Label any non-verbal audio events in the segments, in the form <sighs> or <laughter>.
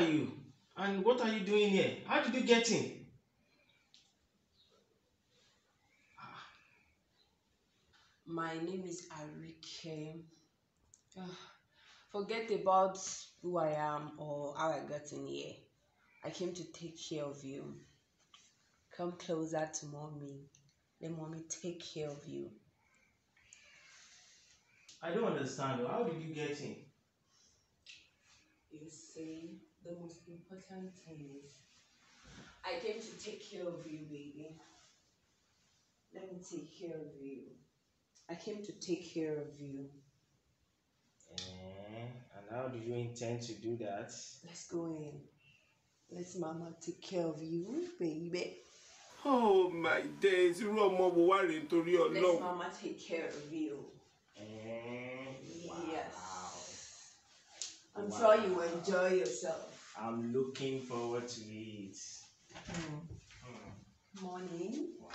you? And what are you doing here? How did you get in? My name is Arike. Ah, Forget about who I am or how I got in here. I came to take care of you. Come closer to mommy. Let mommy take care of you. I don't understand. How did you get in? You see, the most important thing is I came to take care of you, baby. Let me take care of you. I came to take care of you. Eh, and how do you intend to do that? Let's go in. Let mama take care of you, baby. oh my days irú ọmọ wo wá rèé nítorí Let mama take care of you. Eh, Yes. wow. I'm Wow. Sure you will enjoy yourself. I'm looking forward to it. Hmm. Morning. Wow.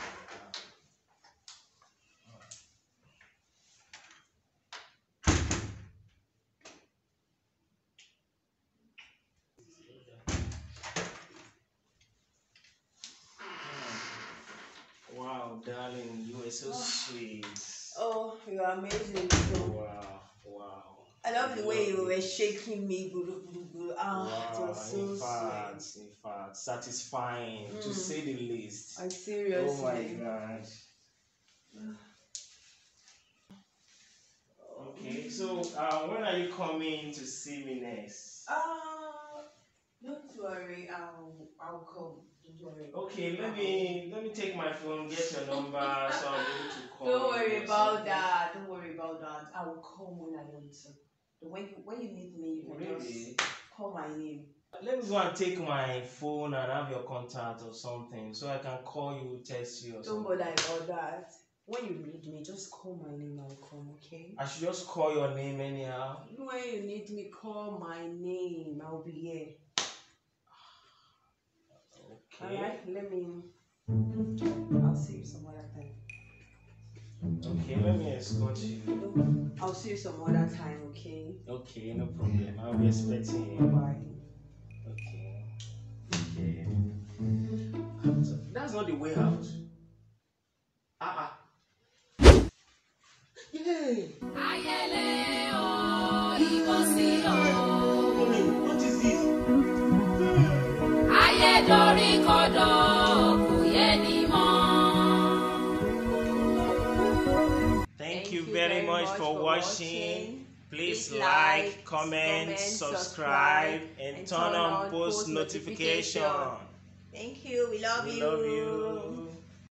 Wow, darling, you are so sweet. Oh, you're amazing. So, Wow, wow. I love the way you were shaking me. Ah, it was so in fact, sweet. in fact, satisfying to Mm. say the least. I Oh my seriously. gosh. <sighs> Okay, so uh, when are you coming to see me next? Ah, don't worry. I'll, I'll come. Don't worry. Okay, let me let me take my phone, get your number, so I'll be able to <laughs> call. Don't worry about that. Don't worry about that. I will come when I want to. When you, when you need me, you can Really? just call my name. Let me go and take my phone and have your contact or something, so I can call you, text you or Don't bother about that. When you need me, just call my name. I'll come. Okay. I should just call your name anyhow. When you need me, call my name. I'll be here. <sighs> Okay. Alright, let me. I'll see you some other time. Okay, let me escort you. I'll see you some other time, okay? Okay, no problem. I'll be expecting you. Bye. Okay. Okay. That's not the way out. Ah ah. Yay! Ayẹlẹ o, ìbọ̀sí o. What is this? Ayédorí kodò Thank, you, very, much, for watching. Please like, comment, subscribe, and turn on post notification. Thank you. We love We you. love you.